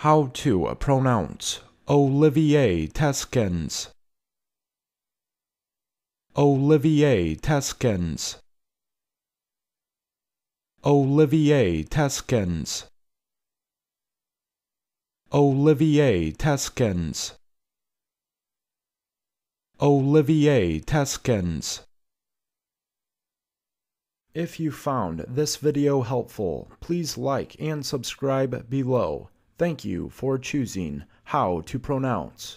How to pronounce Olivier Theyskens. Olivier Theyskens. Olivier Theyskens. Olivier Theyskens. Olivier Theyskens. If you found this video helpful, please like and subscribe below. Thank you for choosing how to pronounce.